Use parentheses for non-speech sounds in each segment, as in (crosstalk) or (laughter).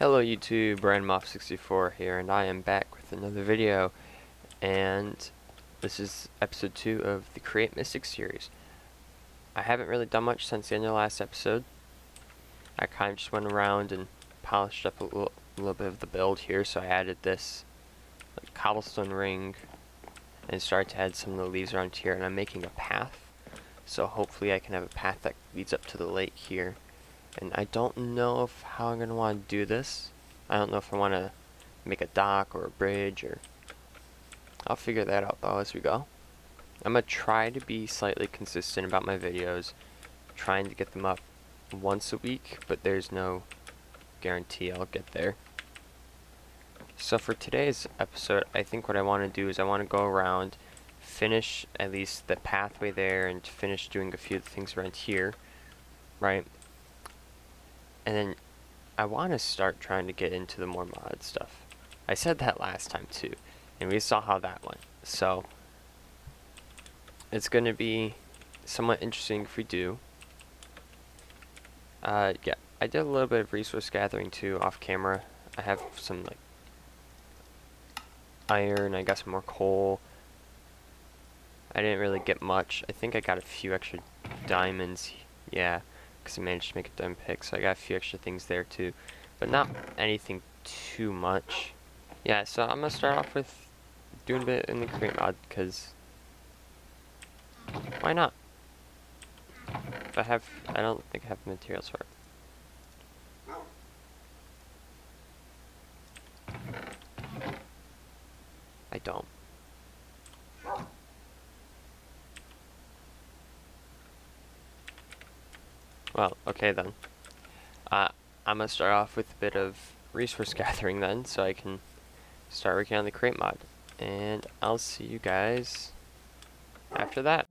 Hello YouTube, RandomMoth64 here, and I am back with another video, and this is episode 2 of the Create Mystic series. I haven't really done much since the end of last episode. I kind of just went around and polished up a little, a little bit of the build here, so I added this like, cobblestone ring, and started to add some of the leaves around here, and I'm making a path, so hopefully I can have a path that leads up to the lake here and I don't know if how I'm gonna want to do this. I don't know if I want to make a dock or a bridge or I'll figure that out though as we go. I'm gonna try to be slightly consistent about my videos, trying to get them up once a week, but there's no guarantee I'll get there. So for today's episode, I think what I want to do is I want to go around, finish at least the pathway there, and finish doing a few things around here, right? And then I want to start trying to get into the more mod stuff. I said that last time too, and we saw how that went. So it's going to be somewhat interesting if we do. Uh, yeah, I did a little bit of resource gathering too off camera. I have some like iron, I got some more coal. I didn't really get much. I think I got a few extra diamonds. Yeah because I managed to make a diamond pick, so I got a few extra things there too, but not anything too much. Yeah, so I'm gonna start off with doing a bit in the create mod, because why not? If I have, I don't think I have materials for it. I don't. Well, okay then. Uh, I'm going to start off with a bit of resource (laughs) gathering then, so I can start working on the create mod. And I'll see you guys after that.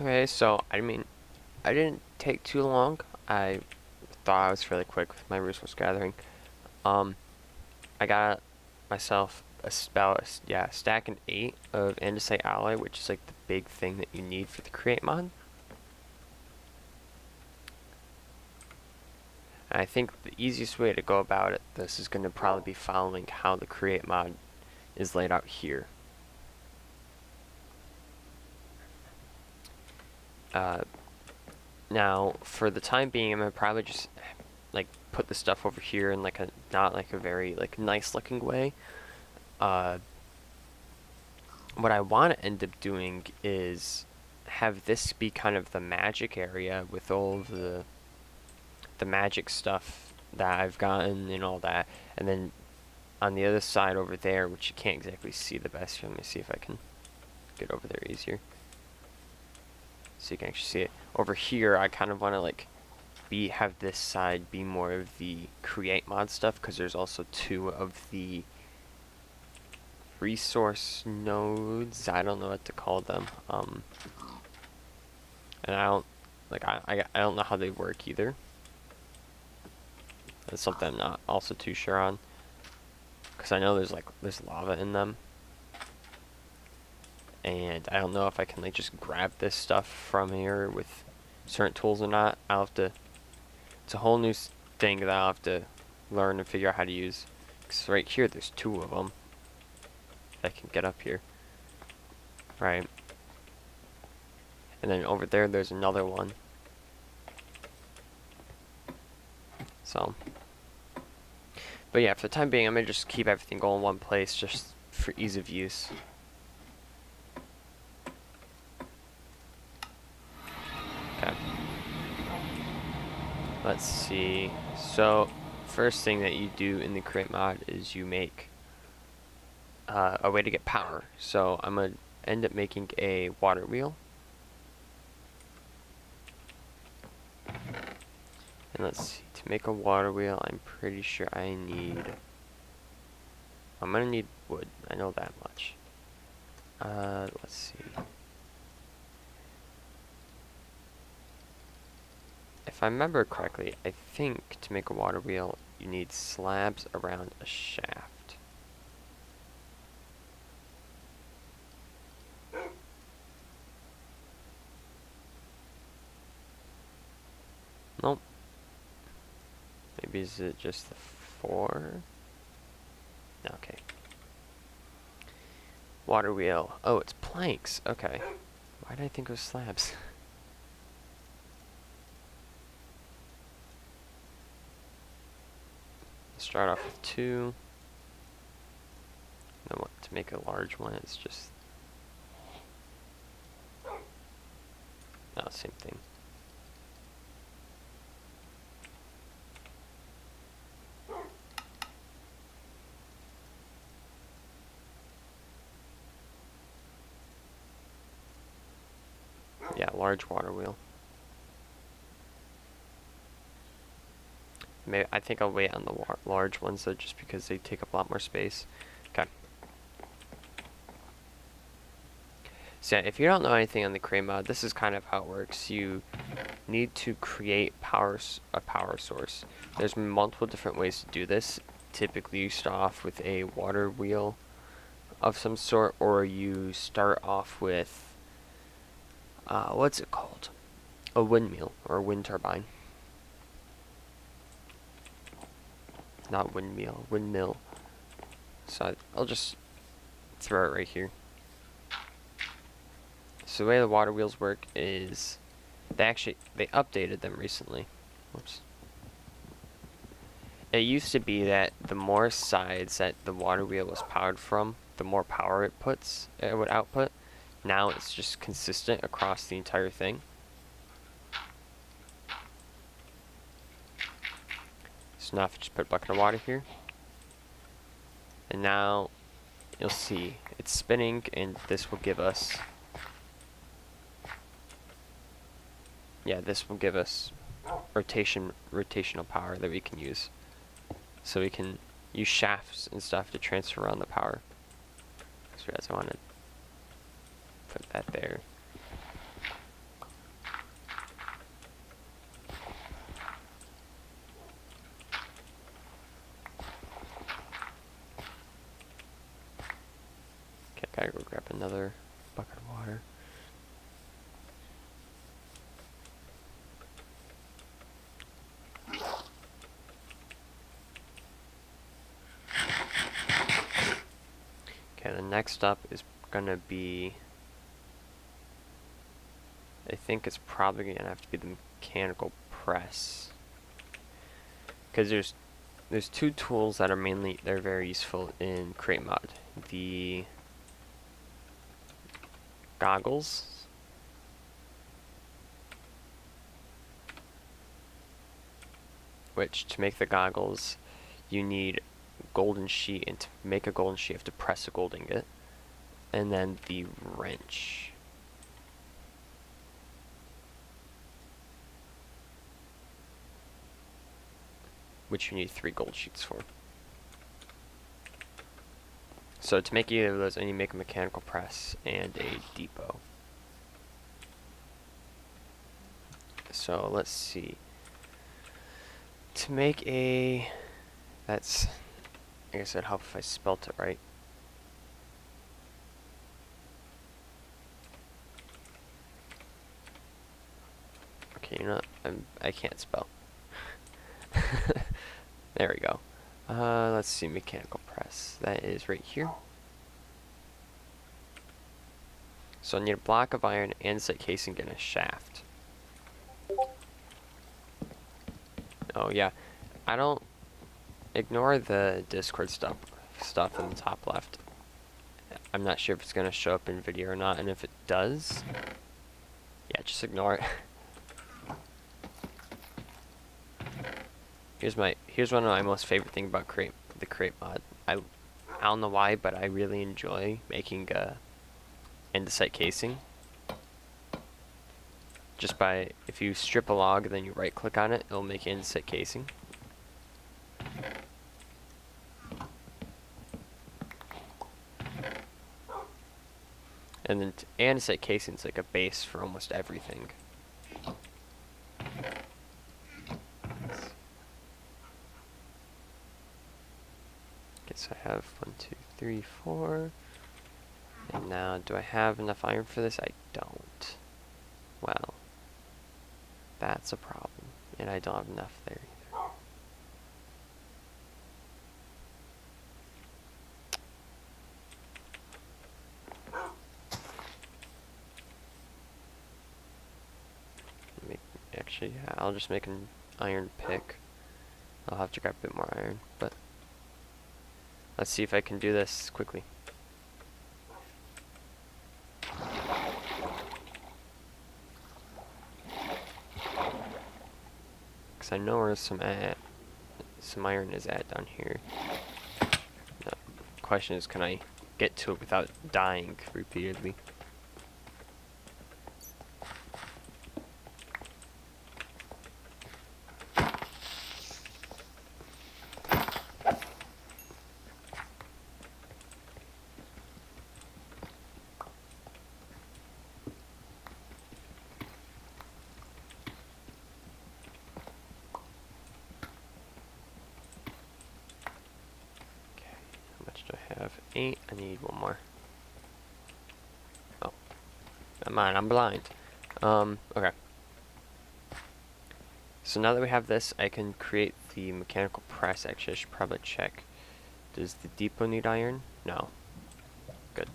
Okay, so, I mean, I didn't take too long. I thought I was fairly quick with my resource gathering. Um, I got myself a about, yeah, stack and 8 of andesite alloy, which is like the big thing that you need for the create mod. I think the easiest way to go about it, this is going to probably be following how the create mod is laid out here. Uh, now, for the time being, I'm gonna probably just like put the stuff over here in like a not like a very like nice looking way. Uh, what I want to end up doing is have this be kind of the magic area with all the the magic stuff that I've gotten and all that, and then on the other side over there, which you can't exactly see the best. Let me see if I can get over there easier so you can actually see it. Over here, I kind of want to like be have this side be more of the create mod stuff because there's also two of the resource nodes. I don't know what to call them. Um, and I don't like I, I I don't know how they work either. That's something I'm not also too sure on. Cause I know there's like there's lava in them. And I don't know if I can like just grab this stuff from here with certain tools or not. I'll have to. It's a whole new thing that I'll have to learn and figure out how to use. Cause right here there's two of them. I can get up here. Right. And then over there, there's another one. So. But yeah, for the time being, I'm going to just keep everything going in one place just for ease of use. Okay. Let's see. So, first thing that you do in the create mod is you make uh, a way to get power. So I'm going to end up making a water wheel. And let's see, to make a water wheel, I'm pretty sure I need... I'm going to need wood, I know that much. Uh, let's see. If I remember correctly, I think to make a water wheel, you need slabs around a shaft. Nope. Maybe is it just the four? Okay. Water wheel. Oh, it's planks. Okay. Why did I think it was slabs? (laughs) Start off with two. Then to make a large one? It's just. Oh, same thing. Yeah, large water wheel. Maybe I think I'll wait on the large ones though, just because they take up a lot more space. Okay. So yeah, if you don't know anything on the create mod, this is kind of how it works. You need to create power a power source. There's multiple different ways to do this. Typically, you start off with a water wheel of some sort, or you start off with uh, what's it called? A windmill or a wind turbine. Not windmill, windmill. So I'll just throw it right here. So the way the water wheels work is they actually they updated them recently. Whoops. It used to be that the more sides that the water wheel was powered from, the more power it puts it would output. Now it's just consistent across the entire thing. I just put a bucket of water here. And now you'll see it's spinning and this will give us yeah this will give us rotation rotational power that we can use so we can use shafts and stuff to transfer around the power so as I wanted put that there. Okay, gotta go grab another bucket of water. Next up is gonna be I think it's probably to have to be the mechanical press. Because there's there's two tools that are mainly they're very useful in create mod. The goggles which to make the goggles you need golden sheet and to make a golden sheet you have to press a gold ingot and then the wrench which you need three gold sheets for. So to make either of those, I need to make a mechanical press and a depot. So let's see. To make a, that's, I guess it'd help if I spelt it right. Okay, you know what? I'm, I can't spell. (laughs) there we go. Uh, let's see, mechanical press. That is right here. So I need a block of iron, andesite casing, and a shaft. Oh yeah, I don't ignore the Discord stuff stuff in the top left. I'm not sure if it's gonna show up in video or not, and if it does, yeah, just ignore it. (laughs) Here's my here's one of my most favorite thing about the create mod. I I don't know why, but I really enjoy making uh andesite casing. Just by if you strip a log then you right click on it, it'll make andesite casing. And then andesite casing is like a base for almost everything. I have one, two, three, four. And now, do I have enough iron for this? I don't. Well, that's a problem. And I don't have enough there either. Make, actually, yeah, I'll just make an iron pick. I'll have to grab a bit more iron, but Let's see if I can do this quickly. Because I know where some at, some iron is at down here. The question is, can I get to it without dying repeatedly? eight. I need one more. Oh. Never mind, I'm blind. Um, okay. So now that we have this, I can create the mechanical press. Actually, I should probably check. Does the depot need iron? No. Good.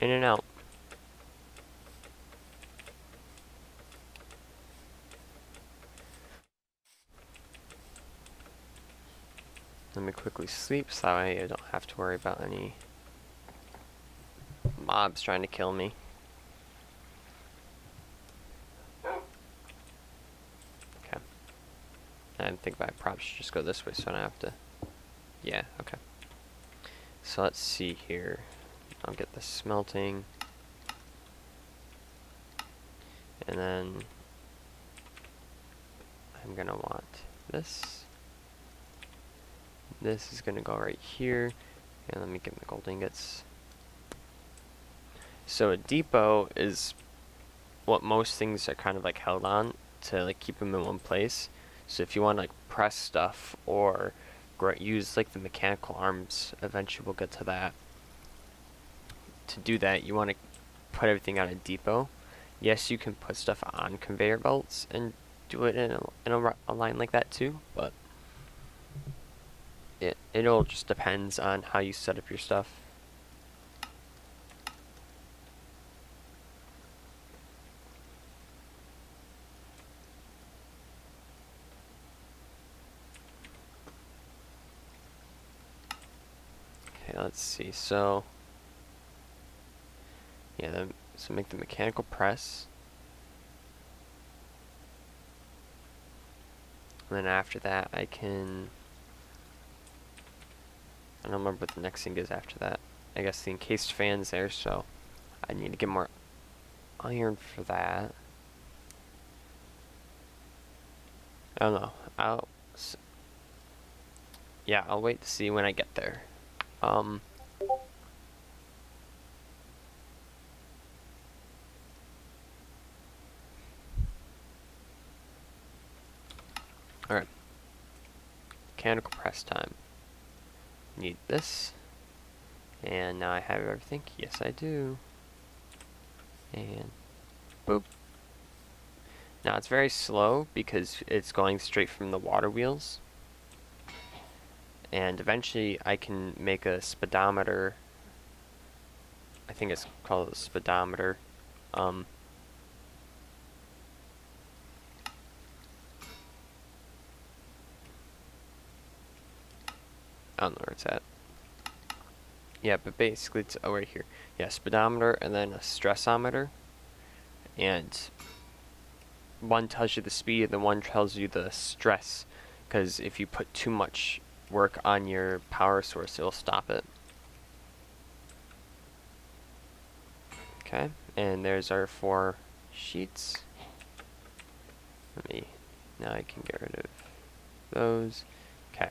In and out. Let me quickly sleep so I don't have to worry about any mobs trying to kill me. Okay. I think I probably should just go this way so I don't have to... Yeah, okay. So let's see here. I'll get the smelting. And then I'm gonna want this. This is gonna go right here. And let me get my gold ingots. So a depot is what most things are kind of like held on to like keep them in one place. So if you want to like press stuff or use like the mechanical arms, eventually we'll get to that to do that, you want to put everything on a depot. Yes, you can put stuff on conveyor belts and do it in a, in a, a line like that too, but it, it all just depends on how you set up your stuff. Okay, let's see. So yeah, the, so make the mechanical press. And then after that, I can I don't remember what the next thing is after that. I guess the encased fan's there, so I need to get more iron for that. I don't know. I'll yeah, I'll wait to see when I get there. Um, Alright. Mechanical press time. Need this. And now I have everything. Yes, I do. And boop. Now it's very slow because it's going straight from the water wheels. And eventually I can make a speedometer. I think it's called a speedometer. Um, I don't know where it's at. Yeah, but basically it's oh, right here. Yeah, speedometer and then a stressometer. And one tells you the speed and the one tells you the stress. Because if you put too much work on your power source, it'll stop it. Okay, and there's our four sheets. Let me, now I can get rid of those. Okay.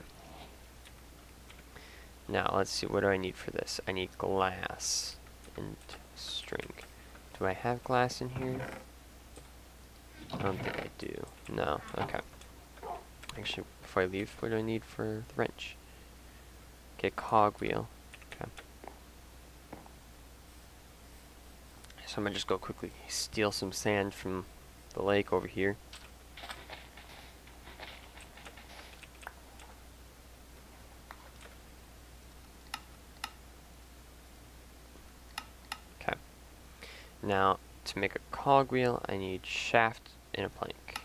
Now, let's see, what do I need for this? I need glass and string. Do I have glass in here? I don't think I do. No, okay. Actually, before I leave, what do I need for the wrench? Okay, cogwheel. Okay. So I'm gonna just go quickly steal some sand from the lake over here. Now, to make a cogwheel, I need shaft and a plank.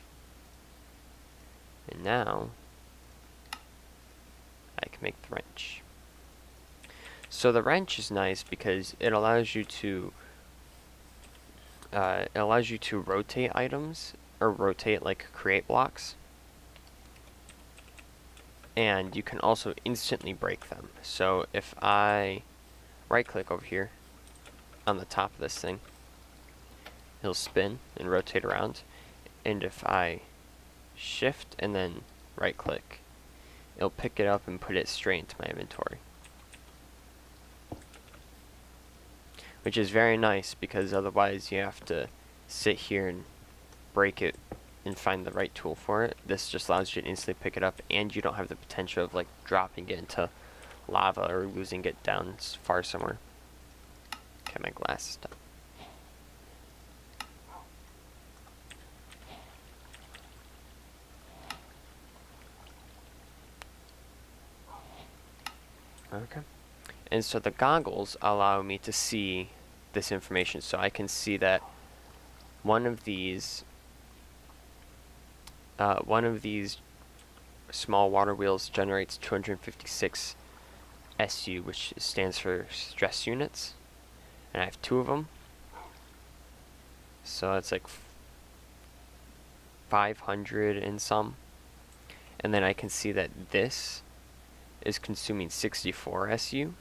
And now, I can make the wrench. So the wrench is nice because it allows you to uh, it allows you to rotate items or rotate like create blocks and you can also instantly break them so if I right click over here on the top of this thing he'll spin and rotate around. And if I shift and then right click, it'll pick it up and put it straight into my inventory. Which is very nice because otherwise you have to sit here and break it and find the right tool for it. This just allows you to instantly pick it up and you don't have the potential of like dropping it into lava or losing it down far somewhere. Okay, my glass is done. Okay. And so the goggles allow me to see this information. So I can see that one of these uh, one of these small water wheels generates 256 SU, which stands for stress units. And I have two of them. So it's like 500 and some. And then I can see that this is consuming 64 SU.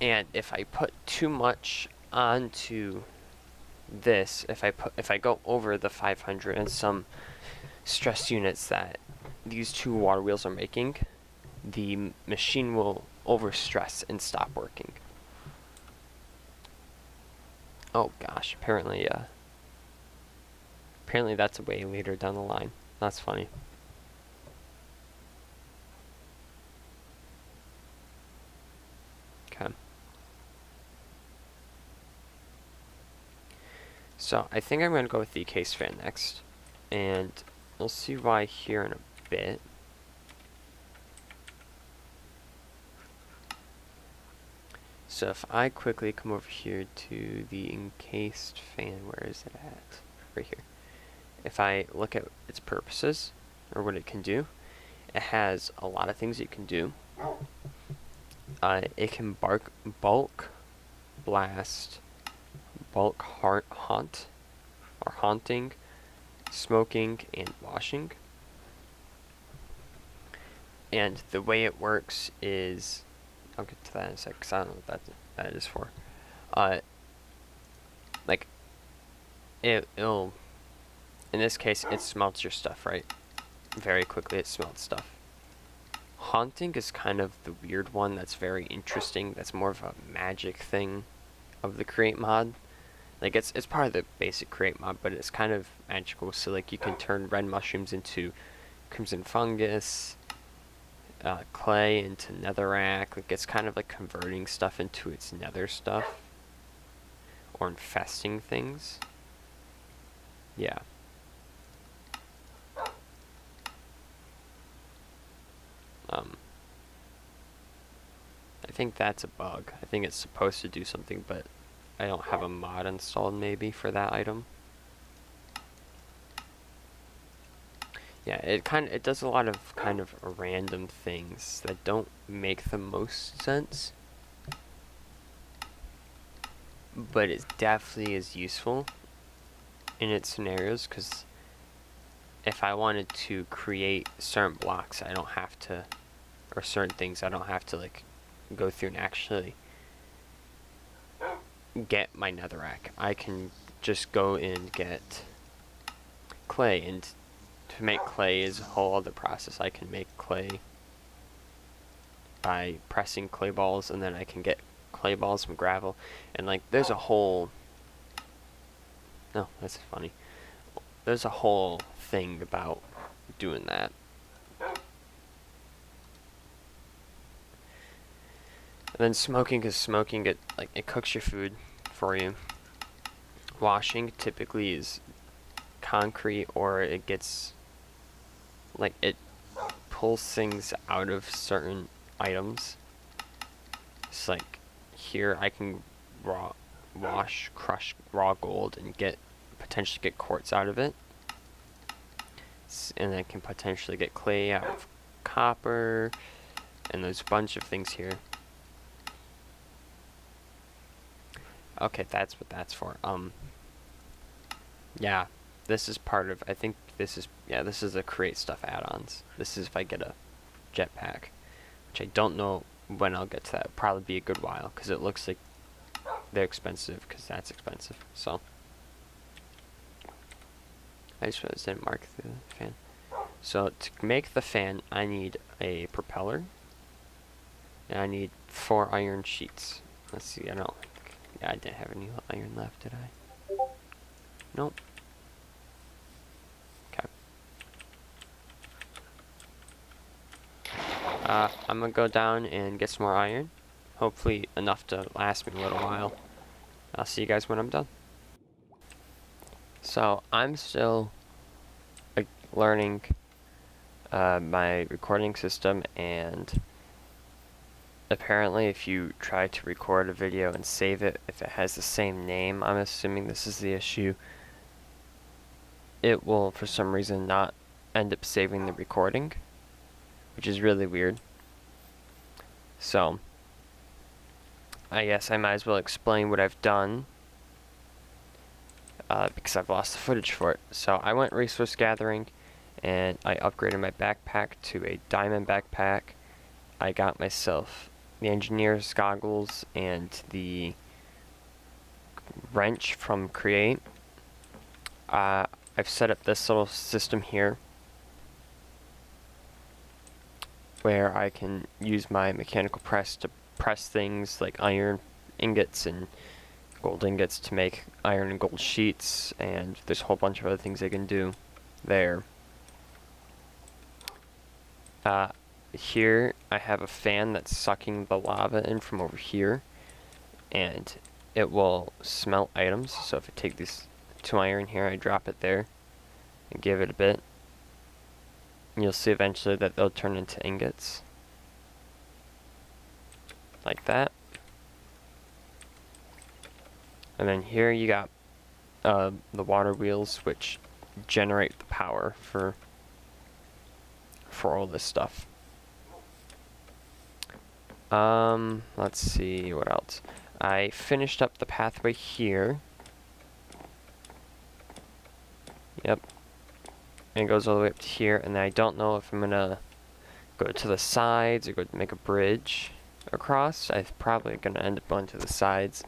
And if I put too much onto this, if I put if I go over the 500 and some stress units that these two water wheels are making, the machine will overstress and stop working. Oh gosh, apparently uh apparently that's a way later down the line. That's funny. So I think I'm going to go with the case fan next. And we'll see why here in a bit. So if I quickly come over here to the encased fan, where is it at? Right here. If I look at its purposes, or what it can do, it has a lot of things it can do. Uh, it can bark, bulk blast bulk haunt or haunting, smoking, and washing. And the way it works is, I'll get to that in a sec, because I don't know what that, that is for. Uh, like, it, it'll, in this case, it smelts your stuff, right? Very quickly it smelts stuff. Haunting is kind of the weird one that's very interesting. That's more of a magic thing of the create mod. Like it's it's part of the basic create mod, but it's kind of magical. So like you can turn red mushrooms into crimson fungus, uh, clay into netherrack. Like it's kind of like converting stuff into its nether stuff, or infesting things. Yeah. Um, I think that's a bug. I think it's supposed to do something, but I don't have a mod installed maybe for that item. Yeah, it kind of, it does a lot of kind of random things that don't make the most sense. But it definitely is useful in its scenarios because if I wanted to create certain blocks, I don't have to, or certain things, I don't have to like go through and actually get my netherrack. I can just go and get clay, and to make clay is a whole other process. I can make clay by pressing clay balls, and then I can get clay balls from gravel, and like there's a whole. No, oh, that's funny. There's a whole thing about doing that. And then smoking, because smoking, it like it cooks your food for you. Washing typically is concrete, or it gets like it pulls things out of certain items. It's like here I can raw wash, crush raw gold, and get potentially get quartz out of it. And I can potentially get clay out of copper, and there's a bunch of things here. Okay, that's what that's for. Um, yeah, this is part of, I think this is, yeah, this is a create stuff add-ons. This is if I get a jetpack, which I don't know when I'll get to that. It'll probably be a good while, because it looks like they're expensive, because that's expensive, so. I just didn't mark the fan. So to make the fan, I need a propeller, and I need four iron sheets. Let's see, I don't I didn't have any iron left, did I? Nope. Okay. Uh, I'm gonna go down and get some more iron. Hopefully enough to last me a little while. I'll see you guys when I'm done. So, I'm still learning uh, my recording system and apparently if you try to record a video and save it, if it has the same name, I'm assuming this is the issue, it will for some reason not end up saving the recording, which is really weird. So, I guess I might as well explain what I've done, uh, because I've lost the footage for it. So I went resource gathering, and I upgraded my backpack to a diamond backpack. I got myself the engineer's goggles and the wrench from Create. Uh, I've set up this little system here where I can use my mechanical press to press things like iron ingots and gold ingots to make iron and gold sheets and there's a whole bunch of other things I can do there. Uh, here I have a fan that's sucking the lava in from over here and it will smelt items. So if I take these two iron here I drop it there and give it a bit. You'll see eventually that they'll turn into ingots. Like that. And then here you got uh, the water wheels which generate the power for for all this stuff um, let's see, what else? I finished up the pathway here. Yep. And it goes all the way up to here, and I don't know if I'm gonna go to the sides or go to make a bridge across. I'm probably to end up going to the sides.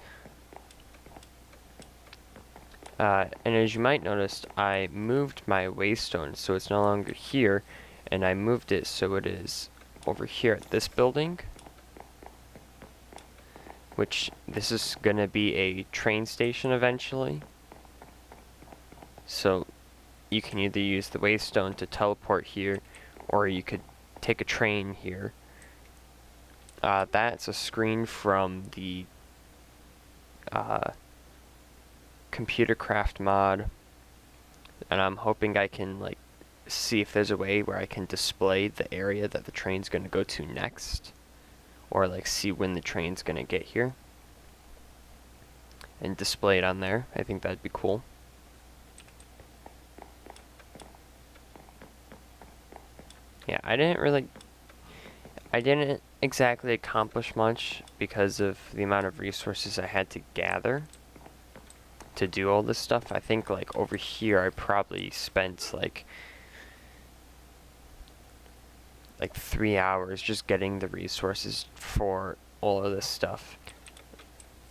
Uh, and as you might notice, I moved my waystone so it's no longer here, and I moved it so it is over here at this building, which this is going to be a train station eventually. So you can either use the waystone to teleport here, or you could take a train here. Uh, that's a screen from the uh, Computercraft mod, and I'm hoping I can like see if there's a way where I can display the area that the train's going to go to next, or like see when the train's to get here, and display it on there. I think that'd be cool. Yeah, I didn't really, I didn't exactly accomplish much because of the amount of resources I had to gather to do all this stuff. I think like over here I probably spent like like three hours just getting the resources for all of this stuff.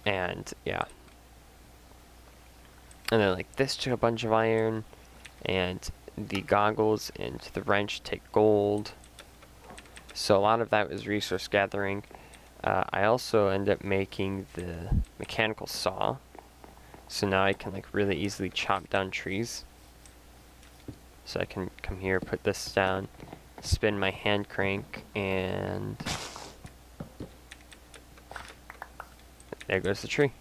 And yeah. And then like this took a bunch of iron and the goggles and the wrench take gold. So a lot of that was resource gathering. Uh, I also end up making the mechanical saw. So now I can like really easily chop down trees. So I can come here, put this down, spin my hand crank, and there goes the tree.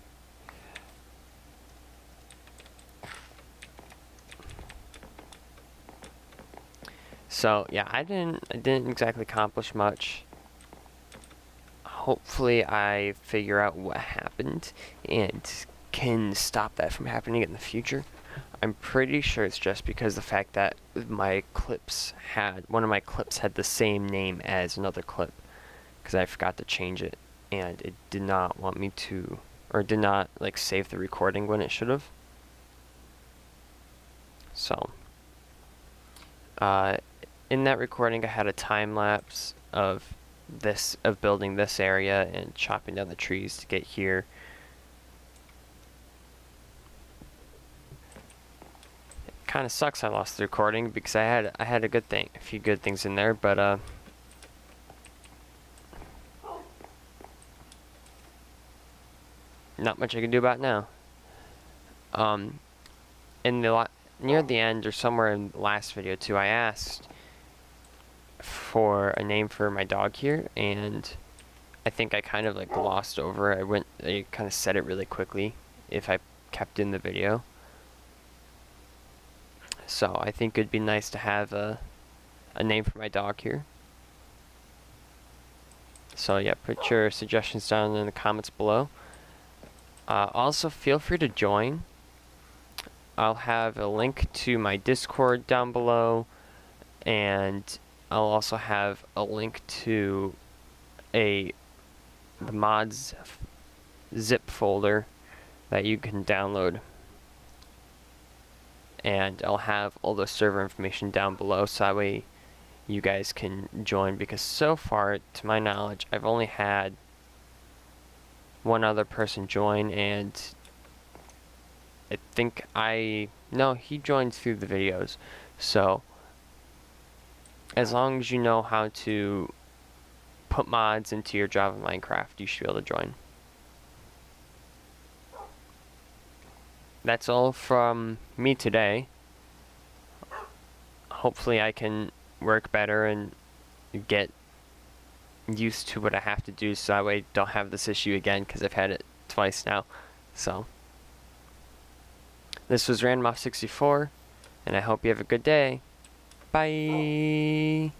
So yeah, I didn't I didn't exactly accomplish much. Hopefully I figure out what happened and can stop that from happening in the future. I'm pretty sure it's just because the fact that my clips had one of my clips had the same name as another clip because I forgot to change it and it did not want me to or did not like save the recording when it should have. So uh, in that recording, I had a time lapse of this of building this area and chopping down the trees to get here. It kind of sucks I lost the recording because I had I had a good thing, a few good things in there, but uh. Not much I can do about now. Um, in the near the end or somewhere in the last video too, I asked for a name for my dog here, and I think I kind of like glossed over. I went, I kind of said it really quickly if I kept in the video. So I think it'd be nice to have a, a name for my dog here. So yeah, put your suggestions down in the comments below. Uh, also, feel free to join. I'll have a link to my Discord down below, and I'll also have a link to a the mods zip folder that you can download and I'll have all the server information down below so that way you guys can join because so far to my knowledge I've only had one other person join and I think I no he joins through the videos so as long as you know how to put mods into your Java Minecraft, you should be able to join. That's all from me today. Hopefully I can work better and get used to what I have to do so that way I don't have this issue again because I've had it twice now. So, this was RandomMoth64, and I hope you have a good day. Bye.